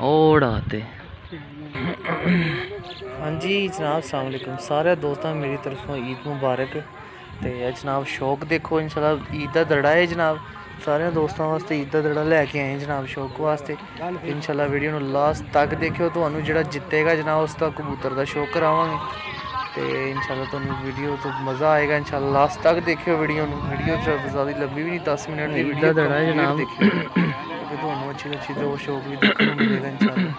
ਉਡਾਤੇ ਹਾਂਜੀ ਜਨਾਬ ਅਸਲਾਮ ਵਾਲੇਕੁਮ ਸਾਰੇ ਦੋਸਤਾਂ ਮੇਰੀ ਤਰਫੋਂ ਈਦ ਮੁਬਾਰਕ। ਤੇ ਜਨਾਬ ਸ਼ੌਕ ਦੇਖੋ ਇਨਸ਼ਾਅੱਲਾ ਈਦ ਦਾ ਦੜਾ ਹੈ ਜਨਾਬ। ਸਾਰਿਆਂ ਦੋਸਤਾਂ ਵਾਸਤੇ ਈਦ ਦਾ ਦੜਾ ਲੈ ਕੇ ਆਏ ਜਨਾਬ ਸ਼ੌਕ ਵਾਸਤੇ। ਇਨਸ਼ਾਅੱਲਾ ਵੀਡੀਓ ਨੂੰ ਲਾਸਟ ਤੱਕ ਦੇਖਿਓ ਤੁਹਾਨੂੰ ਜਿਹੜਾ ਜਿੱਤੇਗਾ ਜਨਾਬ ਉਸ ਦਾ ਕਬੂਤਰ ਦਾ ਸ਼ੌਕ ਕਰਾਵਾਂਗੇ। ਤੇ ਇਨਸ਼ਾਅੱਲਾ ਤੁਹਾਨੂੰ ਵੀਡੀਓ ਤੋਂ ਮਜ਼ਾ ਆਏਗਾ ਇਨਸ਼ਾਅੱਲਾ ਲਾਸਟ ਤੱਕ ਦੇਖਿਓ ਵੀਡੀਓ ਨੂੰ। ਵੀਡੀਓ ਜ਼ਿਆਦਾ ਲੰਬੀ ਵੀ ਨਹੀਂ 10 ਮਿੰਟ ਦੀ ਵੀਡੀਓ ਦਾ ਦੜਾ ਹੈ ਜਨਾਬ। ਦੇਖਿਓ। ਤੇ ਤੁਹਾਨੂੰ ਅੱਛੀ ਅੱਛੀ ਦੋ ਸ਼ੌਕ ਵੀ ਦੇਖਣ ਨੂੰ ਮਿਲੇਗਾ ਇਨਸ਼ਾਅੱਲਾ।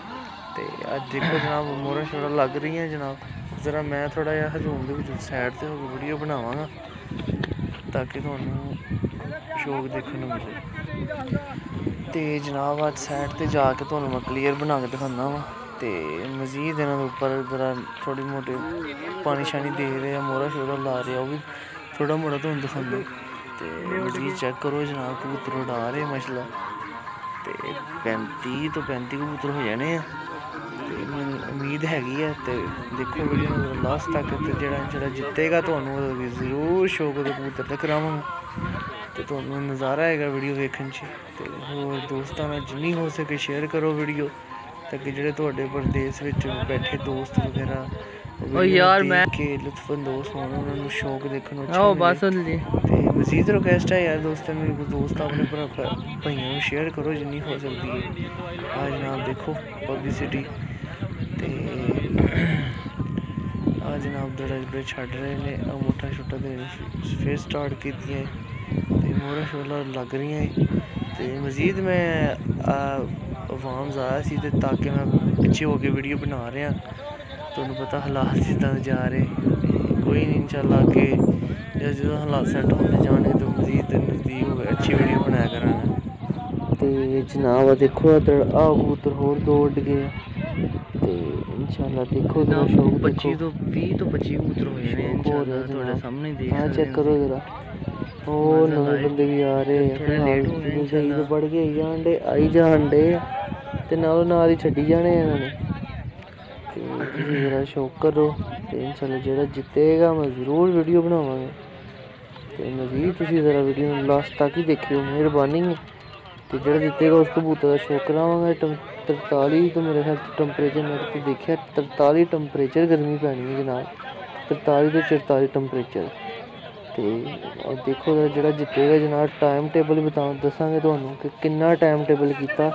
ਤੇ ਅੱਜ ਦੇਖੋ ਜਨਾਬ, ਮੋਹਰਾਂ ਸ਼ੋਰਾਂ ਲੱਗ ਰਹੀਆਂ ਜਨਾਬ। ਜ਼ਰਾ ਮੈਂ ਥੋੜਾ ਜਿਹਾ ਹਜੂਮ ਦੇ ਵਿੱਚ ਸਾਈਡ ਤੇ ਹੋ ਕੇ ਵੀਡੀਓ ਬਣਾਵਾਂਗਾ, ਤਾਂ ਕਿ ਤੁਹਾਨੂੰ ਸ਼ੌਕ ਦੇਖਣ ਨੂੰ ਮਿਲੇ। ਤੇ ਜਨਾਬ, ਅੱਜ ਸਾਈਡ ਤੇ ਜਾ ਕੇ ਤੁਹਾਨੂੰ ਮੈਂ ਕਲੀਅਰ ਬਣਾ ਕੇ ਦਿਖਾਉਂਦਾ ਵਾਂ। ਤੇ ਮਜ਼ੀਦ ਇਹਨਾਂ ਦੇ ਉੱਪਰ ਜ਼ਰਾ ਥੋੜੀ ਮੋਟੀ ਪਾਣੀ ਸ਼ਾਨੀ ਦੇ ਰਹੇ ਆ, ਮੋਹਰਾ ਸ਼ੋਰਾ ਲਾ ਰਿਹਾ ਉਹ ਵੀ ਥੋੜਾ ਮੋੜਾ ਤੁਹਾਨੂੰ ਦਿਖਾਉਂਦਾ। ਤੇ ਮਜ਼ੀਦ ਚੈੱਕ ਕਰੋ ਜਨਾਬ, ਕਬੂਤਰ ਉਡਾ ਰਹੇ ਮਸ਼ਲਾ ਤੇ 35 ਤੋਂ 35 ਕਬੂਤਰ ਹੋ ਜਾਣੇ ਆ। ਤੇ ਮੈਨੂੰ ਉਮੀਦ ਹੈਗੀ ਹੈ ਤੇ ਦੇਖੋ ਵੀਡੀਓ ਨੂੰ ਲਾਸਟ ਤੱਕ ਤੇ ਜਿਹੜਾ ਜਿਹੜਾ ਜਿੱਤੇਗਾ ਤੁਹਾਨੂੰ ਜ਼ਰੂਰ ਸ਼ੌਕ ਦੇ ਕਬੂਤਰ ਤੇ ਕਰਾਵਾਂਗਾ। ਤੇ ਤੁਹਾਨੂੰ ਨਜ਼ਾਰਾ ਆਏਗਾ ਵੀਡੀਓ ਵੇਖਣ 'ਚ। ਤੇ ਹੋਰ ਦੋਸਤਾਂ ਨਾਲ ਜਿੰਨੀ ਹੋ ਸਕੇ ਸ਼ੇਅਰ ਕਰੋ ਵੀਡੀਓ ਤਾਂ ਕਿ ਜਿਹੜੇ ਤੁਹਾਡੇ ਪਰਦੇਸ ਵਿੱਚ ਬੈਠੇ ਦੋਸਤ ਵਗੈਰਾ ਉਹ ਯਾਰ ਮੈਂ- ਕੇ ਲੁਤਫਅੰਦੋਜ਼ ਹੋਣ ਉਹਨਾਂ ਨੂੰ ਸ਼ੌਕ ਦੇਖਣ ਨੂੰ ਆਓ। ਬਸ ਜੀ ਤੇ ਮਜ਼ੀਦ ਰਿਕਵੈਸਟ ਹੈ ਯਾਰ ਦੋਸਤਾਂ ਨੂੰ ਕੋਈ ਦੋਸਤ ਆਪਣੇ ਭਰਾ- ਭਾਈਆਂ ਨੂੰ ਸ਼ੇਅਰ ਕਰੋ ਜਿੰਨੀ ਹੋ ਸਕਦੀ ਹੈ। ਆ ਜਨਾਬ ਦੇਖੋ ਪਬਲਿਸਿਟੀ ਤੇ ਆ ਜਨਾਬ ਦੜਾ ਜਿਹੜੇ ਛੱਡ ਰਹੇ ਨੇ ਆ ਮੋਟਾ ਛੋਟਾ ਦੇ ਫੇਰ ਸਟਾਰਟ ਕੀਤੀ ਹੈ ਤੇ ਮੋਰਾ ਸ਼ੋਲਾ ਲੱਗ ਰਹੀਆਂ ਹੈ ਤੇ ਮਜ਼ੀਦ ਮੈਂ ਆਵਾਮ ਆਇਆ ਸੀ ਤੇ ਤਾਂ ਕਿ ਮੈਂ ਪਿੱਛੇ ਹੋ ਕੇ ਵੀਡੀਓ ਬਣਾ ਰਿਹਾ। ਤੁਹਾਨੂੰ ਪਤਾ ਹਾਲਾਤ ਜਿੱਦਾਂ ਜਾ ਰਹੇ ਤੇ ਕੋਈ ਨਹੀਂ ਇਨਸ਼ਾਅੱਲਾ ਅੱਗੇ ਜਦੋਂ ਜਦੋਂ ਹਾਲਾਤ ਸੈੱਟ ਹੁੰਦੇ ਜਾਣਗੇ ਤਾਂ ਮਜ਼ੀਦ ਤੇ ਨਜ਼ਦੀਕ ਹੋ ਕੇ ਅੱਛੀ ਵੀਡੀਓ ਤੇ ਜਨਾਬ ਆ ਦੇਖੋ ਇੱਧਰ ਆ ਕਬੂਤਰ ਹੋਰ ਦੋ ਉੱਡ ਗਏ ਆ ਤੇ ਇਨਸ਼ਾਅੱਲਾ ਦੇਖੋ ਜਰਾ ਸ਼ੌਕ 25 ਤੋਂ 20 ਤੋਂ 25 ਕਬੂਤਰ ਹੋਏ ਨੇ ਸ਼ੌਕ ਹੋ ਰਿਹਾ ਇਨਸ਼ਾਅੱਲਾ ਤੁਹਾਡੇ ਜਨਾਬ। ਸਾਹਮਣੇ ਹੀ ਦੇਖ ਹਾਂ ਸਕਦੇ ਚੈੱਕ ਹੋ। ਕਰੋ ਜਰਾ ਉਹ ਮਜ਼ਾ ਨਵੇਂ ਆਏ। ਬੰਦੇ ਵੀ ਆ ਰਹੇ ਆ ਥੋੜ੍ਹਾ late ਹੋ ਗਏ ਫਿਲਹਾਲ ਇਨਸ਼ਾਅੱਲਾ। ਬੜ ਗਏ ਆਈ ਜਾਣ ਡੇ ਆਈ ਜਾਣ ਡੇ ਤੇ ਨਾਲੋਂ ਨਾਲ ਹੀ ਛੱਡੀ ਜਾਣੇ ਇਹਨਾਂ ਨੇ ਤੇ ਤੁਸੀਂ ਜਰਾ ਸ਼ੌਕ ਕਰੋ ਤੇ ਇਨਸ਼ਾਅੱਲਾ ਜਿਹੜਾ ਜਿੱਤੇਗਾ ਮੈਂ ਜ਼ਰੂਰ ਵੀਡੀਓ ਬਣਾਵਾਂਗਾ ਤੇ ਮਜ਼ੀਦ ਤੁਸੀਂ ਜ਼ਰਾ ਵੀਡੀਓ ਨੂੰ ਲਾਸਟ ਤੱਕ ਹੀ ਦੇਖਿਓ ਮਿਹਰਬਾਨੀ ਹੈ ਤੇ ਜਿਹੜਾ ਜਿੱਤੇਗਾ ਉਸ ਕਬੂਤਰ ਦਾ ਸ਼ੌਕ ਕਰਾਵਾਂਗਾ। ਟੰ 43 ਤੋਂ ਮੇਰੇ ਖਿਆਲ ਟੈਂਪਰੇਚਰ ਮੈਂ ਤੇ ਦੇਖਿਆ 43 ਟੈਂਪਰੇਚਰ ਗਰਮੀ ਪੈਣੀ ਹੈ ਜਨਾਬ। 43 ਤੋਂ 44 ਟੈਂਪਰੇਚਰ ਤੇ ਉਹ ਦੇਖੋ ਜਰਾ ਜਿਹੜਾ ਜਿੱਤੇਗਾ ਜਨਾਬ ਟਾਈਮ ਟੇਬਲ ਬਤਾ ਦੱਸਾਂਗੇ ਤੁਹਾਨੂੰ ਕਿ ਕਿੰਨਾ ਟਾਈਮ ਟੇਬਲ ਕੀਤਾ।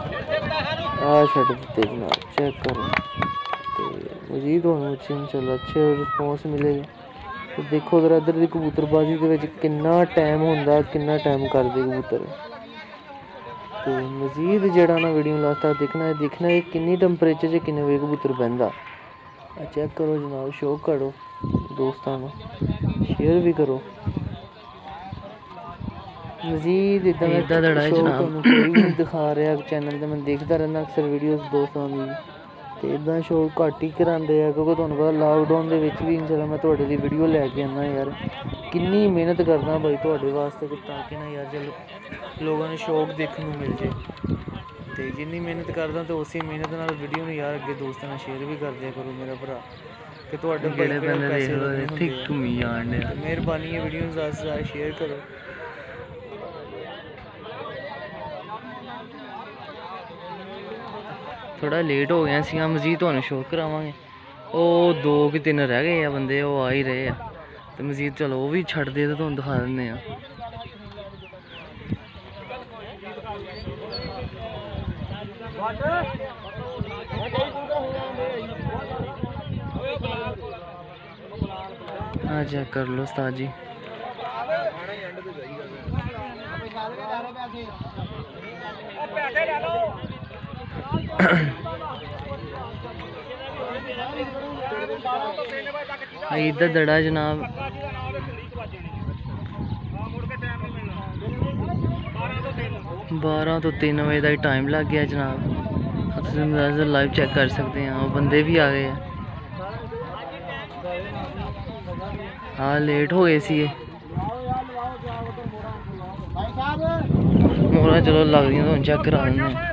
ਆ ਛੱਡ ਦਿੱਤੇ ਜਨਾਬ ਚੈੱਕ ਕਰੋ। ਤੇ ਮਜ਼ੀਦ ਤੁਹਾਨੂੰ ਅੱਛੇ ਇਨਸ਼ਾਅੱਲਾ ਅੱਛੇ ਰਿਸਪੌਂਸ ਮਿਲੇਗਾ। ਤੇ ਦੇਖੋ ਜਰਾ ਇੱਧਰ ਦੀ ਕਬੂਤਰਬਾਜ਼ੀ ਦੇ ਵਿੱਚ ਕਿੰਨਾ ਟਾਈਮ ਹੁੰਦਾ, ਕਿੰਨਾ ਟਾਈਮ ਕਰਦੇ ਕਬੂਤਰ। ਤੇ ਮਜ਼ੀਦ ਜਿਹੜਾ ਨਾ ਵੀਡੀਓ ਲਾਸਟ ਤੱਕ ਦੇਖਣਾ ਹੈ ਦੇਖਣਾ ਹੈ ਕਿੰਨੀ ਟੈਂਪਰੇਚਰ 'ਚ ਕਿੰਨੇ ਵਜੇ ਕਬੂਤਰ ਬਹਿੰਦਾ। ਆ ਚੈੱਕ ਕਰੋ ਜਨਾਬ ਸ਼ੌਕ ਕਰੋ ਦੋਸਤਾਂ ਨੂੰ ਸ਼ੇਅਰ ਵੀ ਕਰੋ। ਮਜ਼ੀਦ ਇਦਾਂ ਦਾ ਹੈ ਜਨਾਬ। ਤੁਹਾਨੂੰ ਕੋਈ ਵੀ ਦਿਖਾ ਰਿਹਾ ਚੈਨਲ ਤੇ ਮੈਂ ਦੇਖਦਾ ਰਹਿੰਦਾ ਅਕਸਰ ਵੀਡੀਓਜ਼ ਦੋਸਤਾਂ ਦੀ। ਤੇ ਇਦਾਂ ਸ਼ੋਅ ਘੱਟ ਹੀ ਕਰਾਉਂਦੇ ਆ ਕਿਉਂਕਿ ਤੁਹਾਨੂੰ ਪਤਾ ਲਾਕਡਾਊਨ ਦੇ ਵਿੱਚ ਵੀ ਇਨਸ਼ਾਅੱਲਾ ਮੈਂ ਤੁਹਾਡੇ ਲਈ ਵੀਡੀਓ ਲੈ ਕੇ ਆਉਂਦਾ ਯਾਰ। ਕਿੰਨੀ ਮਿਹਨਤ ਕਰਦਾ ਬਾਈ ਤੁਹਾਡੇ ਵਾਸਤੇ ਕਿ ਤਾਂ ਕਿ ਨਾ ਯਾਰ ਚਲ ਲੋਕਾਂ ਨੂੰ ਸ਼ੌਕ ਦੇਖਣ ਨੂੰ ਮਿਲ ਜੇ। ਤੇ ਜਿੰਨੀ ਮਿਹਨਤ ਕਰਦਾ ਤੇ ਉਸੇ ਮਿਹਨਤ ਨਾਲ ਵੀਡੀਓ ਨੂੰ ਯਾਰ ਅੱਗੇ ਦੋਸਤਾਂ ਨਾਲ ਸ਼ੇਅਰ ਵੀ ਕਰ ਦਿਆ ਕਰੋ ਮੇਰਾ ਭਰਾ। ਕਿ ਤੁਹਾਡੇ ਕੋਲ ਬੰਦੇ ਪੈਸੇ ਹੁੰਦੇ ਆ। ਘੁੰਮੀ ਜਾਣ ਡਿਆ। ਤੇ ਮਿਹਰਬਾਨੀ ਹੈ ਵੀਡੀਓ ਨੂੰ ਜ਼ਿਆਦਾ ਜ਼ਿਆਦਾ ਸ਼ੇਅਰ ਕਰੋ। ਥੋੜਾ ਲੇਟ ਹੋ ਗਿਆ ਸੀਗਾ ਮਜ਼ੀਦ ਤੁਹਾਨੂੰ ਸ਼ੋਅ ਕਰਾਵਾਂਗੇ। ਉਹ ਦੋ ਕਿ ਤਿੰਨ ਰਹਿ ਗਏ ਆ ਬੰਦੇ ਉਹ ਆ ਹੀ ਰਹੇ ਆ। ਤੇ ਮਜ਼ੀਦ ਚਲੋ ਉਹ ਵੀ ਛੱਡ ਦੇ ਤੇ ਤੁਹਾਨੂੰ ਦਿਖਾ ਦਿੰਦੇ ਆ। ਆ ਚੈੱਕ ਕਰ ਲਓ ਉਸਤਾਦ ਜੀ। ਆ ਇੱਧਰ ਦੜਾ ਜਨਾਬ ਬਾਰਾਂ ਤੋਂ 3 ਵਜੇ ਦਾ ਟਾਈਮ ਲੱਗ ਗਿਆ ਜਨਾਬ ਆਹ ਤੁਸੀਂ ਨਜ਼ਰ ਲਾਈਵ ਚੈੱਕ ਕਰ ਸਕਦੇ ਆ ਉਹ ਬੰਦੇ ਵੀ ਆ ਗਏ ਆ ਹਾਂ ਲੇਟ ਹੋ ਗਏ ਸੀ ਮੋਰਾ ਚਲੋ ਲੱਗਦੀਆਂ ਤੁਹਾਨੂੰ ਚੈੱਕ ਕਰਾ ਦਿੰਦੇ ਆ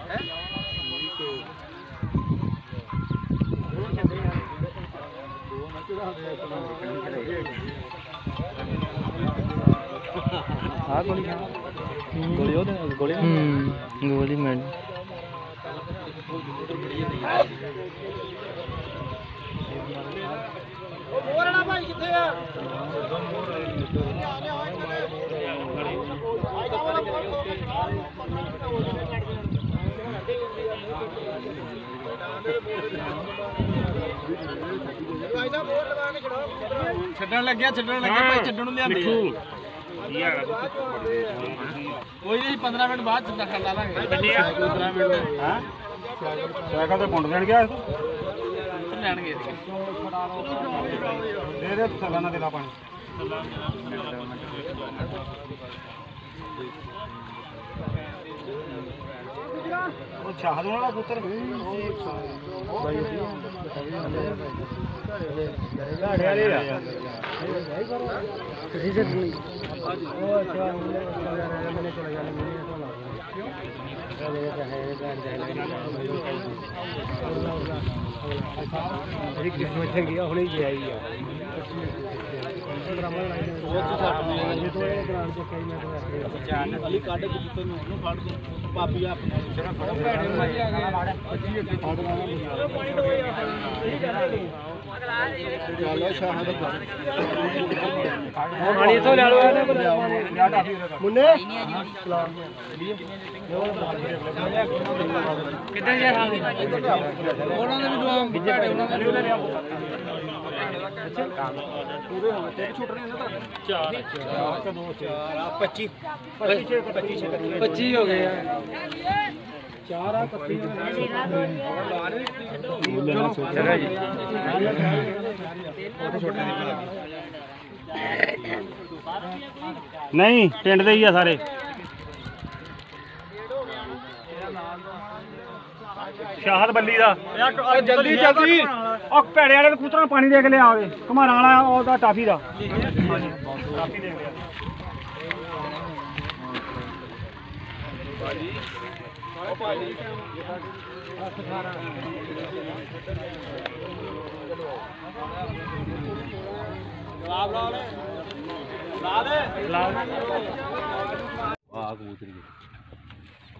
ਆ ਗੋਲੀ ਗੋਲੀ ਉਹਦੇ ਗੋਲੀ ਹੂੰ ਗੋਲੀ ਮੈਂ ਛੱਡਣ ਲੱਗਿਆ ਛੱਡਣ ਲੱਗਿਆ ਭਾਈ ਛੱਡਣ ਨੂੰ ਲਿਆਂਦੇ। ਕੋਈ ਨਹੀਂ 15 ਮਿੰਟ ਬਾਅਦ ਛੱਡਾ ਕਰ ਲਾ ਲਾਂਗੇ। 15 ਮਿੰਟ। ਹਾਂ? ਸਾਈਕਲ ਤੇ ਪੁੰਡ ਲੈਣ ਗਿਆ ਲੈਣਗੇ। ਦੇ ਦੇ ਥੱਲਾ ਨਾ ਦੇ ਲਾ ਪਾਣੀ। ਉਹ ਚਾਹ ਵਾਲਾ ਪੁੱਤਰ ਘਾੜੇ ਵਾਲੇ ਆ ਕਿਸਮਤ ਚੰਗੀ ਹੁਣੇ ਹੀ ਆਈ ਆ ਅਲੀ ਕੱਢ ਕੇ ਜਿੱਤੇ ਨੂੰ ਉਹਨੂੰ ਫੜ ਦੇ ਭਾਬੀ ਆ ਜਿਹੜਾ ਫੜੋ ਭੈਣੇ ਨੂੰ ਆ ਗਿਆ ਅੱਜੀ ਅੱਗੇ ਫੜ ਲਾਣਾ ਸ਼ਾਹ ਦਾ ਪਾਣੀ ਇਥੋਂ ਲੈ ਲਓ ਮੁੰਨੇ? ਕਿੱਦਾਂ ਜਾ ਉਹਨਾਂ ਦੇ ਵੀ ਦੁਆ ਭੈੜੇ ਉਹਨਾਂ ਦੇ ਵੀ ਲੈ ਲਿਆ ਪੂਰੇ ਹੋ ਗਏ ਤੇ ਛੁੱਟ ਰਹੇ ਨੇ ਤਾਂ ਚਾਰ ਚਾਰ ਕਦੋਂ ਚਾਰ ਆ 25 25 25 25 ਹੋ ਗਏ ਆ। ਚਾਰ ਆ 31 ਚਲੋ ਜੀ ਨਹੀਂ ਪਿੰਡ ਦੇ ਹੀ ਆ ਸਾਰੇ। ਸ਼ਾਹਦ ਬੱਲੀ ਦਾ। ਜਲਦੀ ਜਲਦੀ ਉਹ ਭੈੜੇ ਵਾਲੇ ਨੂੰ ਪਾਣੀ ਦੇ ਕੇ ਲਿਆ ਆਵੇ। ਘਮਾਰਾਂ ਵਾਲਾ ਉਹਦਾ ਟਾਫੀ ਦਾ ਟਾਫੀ ਦੇ। ਲਿਆ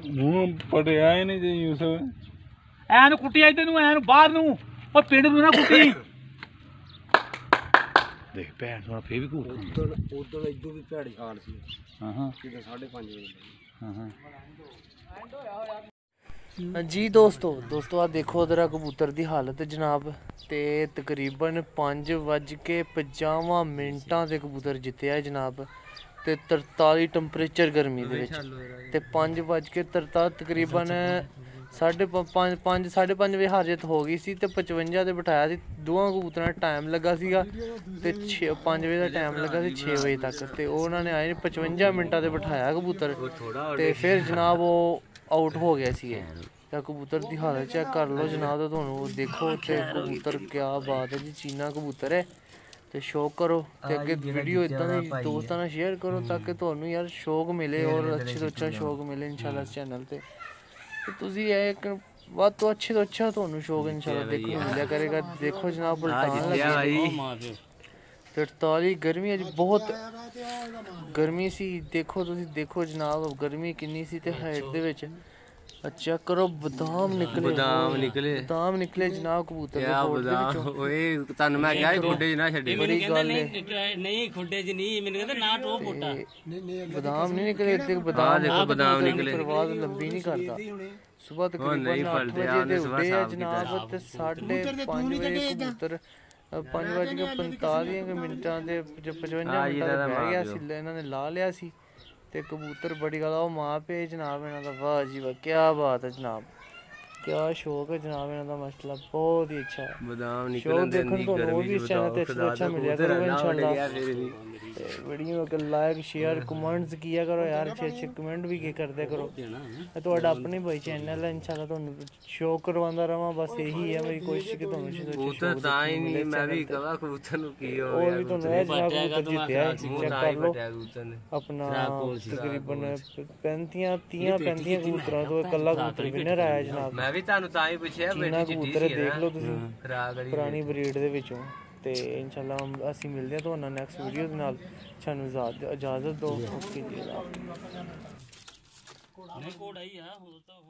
ਮੂੰਹ ਪੜਿਆ ਹੀ ਨਹੀਂ ਜੀ ਯੂਸਫ। ਐਨ ਕੁੱਟੀ ਆਈ ਤੈਨੂੰ ਐਨ ਬਾਹਰ ਨੂੰ। ਉਹ ਪਿੰਡ ਨੂੰ ਨਾ ਕੁੱਟੀ। ਦੇਖ ਭੈਣ ਸੋਣਾ ਫੇਰ ਵੀ ਘੂਰ ਉਦੋਂ ਉਦੋਂ ਇਦੋਂ ਵੀ ਭੈੜੀ ਹਾਲ ਸੀ। ਹਾਂ ਹਾਂ। ਕਿਤੇ 5:30 ਵਜੇ। ਹਾਂ ਹਾਂ ਜੀ ਦੋਸਤੋ ਦੋਸਤੋ ਆ ਦੇਖੋ ਜਰਾ ਕਬੂਤਰ ਦੀ ਹਾਲਤ ਜਨਾਬ। ਤੇ ਤਕਰੀਬਨ 5:50 ਮਿੰਟਾਂ ਦੇ ਕਬੂਤਰ ਜਿੱਤਿਆ ਜਨਾਬ। ਤੇ 43 ਟੈਂਪਰੇਚਰ ਗਰਮੀ ਦੇ ਵਿੱਚ। ਤੇ 5:43 ਤਕਰੀਬਨ 5:30 5 5:30 ਵਜੇ ਹਾਰਜਤ ਹੋ ਗਈ ਸੀ ਤੇ 55 ਤੇ ਬਿਠਾਇਆ ਸੀ। ਦੋਵਾਂ ਕਬੂਤਰਾਂ ਟਾਈਮ ਲੱਗਾ ਸੀਗਾ ਤੇ 6 5 ਵਜੇ ਦਾ ਟਾਈਮ ਲੱਗਾ ਸੀ 6 ਵਜੇ ਤੱਕ। ਤੇ ਉਹ ਉਹਨਾਂ ਨੇ ਆਏ ਨੇ 55 ਮਿੰਟਾਂ ਤੇ ਬਿਠਾਇਆ ਕਬੂਤਰ। ਤੇ ਫਿਰ ਜਨਾਬ ਉਹ ਆਊਟ ਹੋ ਗਿਆ ਸੀ ਇਹ ਤਾਂ ਕਬੂਤਰ ਦੀ ਹਾਲਤ ਚੈੱਕ ਕਰ ਲਓ ਜਨਾਬ ਤਾਂ ਤੁਹਾਨੂੰ ਦੇਖੋ ਤੇ ਕਬੂਤਰ ਕਿਆ ਬਾਤ ਹੈ ਜੀ ਚੀਨਾ ਕਬੂਤਰ ਹੈ। ਤੇ ਸ਼ੌਕ ਕਰੋ ਤੇ ਅੱਗੇ ਵੀਡੀਓ ਇਦਾਂ ਦੀ ਦੋਸਤਾਂ ਨਾਲ ਸ਼ੇਅਰ ਕਰੋ ਤਾਂ ਕਿ ਤੁਹਾਨੂੰ ਯਾਰ ਸ਼ੌਕ ਮਿਲੇ ਔਰ ਅੱਛੇ ਤੋਂ ਅੱਛਾ ਸ਼ੌਕ ਮਿਲੇ ਇਨਸ਼ਾਅੱਲਾ ਇਸ ਚੈਨਲ ਤੇ। ਤੁਸੀਂ ਇਹ ਇੱਕ ਵੱਧ ਤੋਂ ਅੱਛੇ ਤੋਂ ਅੱਛਾ ਤੁਹਾਨੂੰ ਸ਼ੌਕ ਇਨਸ਼ਾਅੱਲਾ ਦੇਖਣ ਨੂੰ ਮਿਲਿਆ ਕਰੇਗਾ। ਦੇਖੋ ਜਨਾਬ ਬਲਟਾਨ ਤੇ 48 ਗਰਮੀ ਅੱਜ ਬਹੁਤ ਗਰਮੀ ਸੀ। ਦੇਖੋ ਤੁਸੀਂ ਦੇਖੋ ਜਨਾਬ ਗਰਮੀ ਕਿੰਨੀ ਸੀ ਤੇ ਹਾਈਟ ਦੇ ਵਿੱਚ। ਅੱਛਾ ਕਰੋ ਬਦਾਮ ਨਿਕਲੇ। ਬਦਾਮ ਨਿਕਲੇ। ਬਦਾਮ ਨਿਕਲੇ ਜਨਾਬ ਕਬੂਤਰ ਦੇ ਕੋਟ ਦੇ ਵਿੱਚੋਂ। ਓਏ ਤੁਹਾਨੂੰ ਮੈਂ ਕਿਹਾ ਖੁੱਡੇ ਨਾ ਛੱਡੀ। ਬੜੀ ਗੱਲ ਹੈ ਨਹੀਂ ਖੁੱਡੇ ਚ ਨਹੀਂ ਮੈਨੂੰ ਕਹਿੰਦਾ ਨਾ ਟੋ ਫੋਟਾ ਤੇ ਬਦਾਮ ਨਹੀਂ ਨਿਕਲੇ ਤੇ ਬਦਾਮ ਦੇਖੋ ਬਦਾਮ ਨਿਕਲੇ। ਪ੍ਰਵਾਜ਼ ਲੰਬੀ ਨਹੀਂ ਕਰਦਾ। ਸਵੇਰ ਤਕਰੀਬਨ 8 ਵਜੇ ਦੇ ਆ ਜਨਾਬ ਤੇ 5:30 ਵਜੇ ਕਬੂਤਰ 5 ਵਜੇ 45 ਮਿੰਟਾਂ ਦੇ 55 ਮਿੰਟਾਂ ਦਾ ਗਿਆ ਸੀ ਇਹਨਾਂ ਨੇ ਲਾ ਲਿਆ ਸੀ। ਤੇ ਕਬੂਤਰ ਬੜੀ ਗੱਲ ਆ ਉਹ ਮਾਂ ਪੇ ਜਨਾਬ ਇਹਨਾਂ ਦਾ ਵਾਹ ਜੀ ਵਾਹ ਕੀ ਬਾਤ ਹੈ ਜਨਾਬ। ਕਿਆ ਸ਼ੌਕ ਹੈ ਜਨਾਬ ਇਹਨਾਂ ਦਾ ਮਸਲਾ ਬਹੁਤ ਹੀ ਅੱਛਾ ਹੈ ਬਦਾਮ ਸ਼ੌਕ ਦੇਖਣ ਤੋਂ ਹੋਰ ਵੀ ਇਸ ਚੈਨਲ ਤੇ ਅੱਛਾ ਅੱਛਾ ਮਿਲਿਆ ਕਰੂਗਾ ਇਨਸ਼ਾਅੱਲਾ ਤੇ ਵੀਡੀਓ ਨੂੰ ਲਾਈਕ ਸ਼ੇਅਰ ਕਮੈਂਟਸ ਕੀਆ ਕਰੋ ਯਾਰ ਅੱਛੇ ਅੱਛੇ ਕਮੈਂਟ ਵੀ ਕੀ ਕਰਦੇ ਕਰੋ ਇਹ ਤੁਹਾਡਾ ਆਪਣੇ ਭਾਈ ਚੈਨਲ ਹੈ ਇਨਸ਼ਾਅੱਲਾ ਤੁਹਾਨੂੰ ਸ਼ੌਕ ਕਰਵਾਉਂਦਾ ਰਵਾਂ ਬਸ ਇਹੀ ਹੈ ਮੇਰੀ ਕੋਸ਼ਿਸ਼ ਕਿ ਤੁਹਾਨੂੰ ਸ਼ੌਕ ਕਬੂਤਰ ਤਾਂ ਹੀ ਨਹੀਂ ਮੈਂ ਵੀ ਕਹਾਂ ਕਬੂਤਰ ਨੂੰ ਕੀ ਹੋ ਹੋਰ ਵੀ ਤੁਹਾਨੂੰ ਇਹ ਜਨਾਬ ਕਬੂਤਰ ਜਿੱਤਿਆ ਹੈ ਚੈੱਕ ਕਰ ਲਓ ਆਪਣਾ ਤਕਰੀਬਨ 35 30 35 ਕਬੂਤਰਾਂ ਤੋਂ ਇਕੱਲਾ ਕਬੂਤਰ ਵਿਨਰ ਆਇਆ ਜਨਾਬ ਮੈਂ ਵੀ ਤੁਹਾਨੂੰ ਤਾਂ ਹੀ ਪੁੱਛਿਆ ਚੀਨਾ ਕਬੂਤਰ ਹੈ, ਦੇਖ ਲਓ ਤੁਸੀਂ ਪੁਰਾਣੀ ਬਰੀਡ ਦੇ ਵਿੱਚੋਂ। ਤੇ ਇਨਸ਼ਾਅੱਲਾ ਅਸੀਂ ਮਿਲਦੇ ਹਾਂ ਤੁਹਾਨੂੰ ਨੈਕਸਟ ਵੀਡੀਓ ਦੇ ਨਾਲ। ਸਾਨੂੰ ਇਜਾਜ਼ਤ ਇਜਾਜ਼ਤ ਦਿਓ ਓਕੇ ਜੀ ਅੱਲਾ ਹਾਫਿਜ਼। ਨਹੀਂ ਕੋਡ ਆਈ ਆ ਹੁਣ ਤਾਂ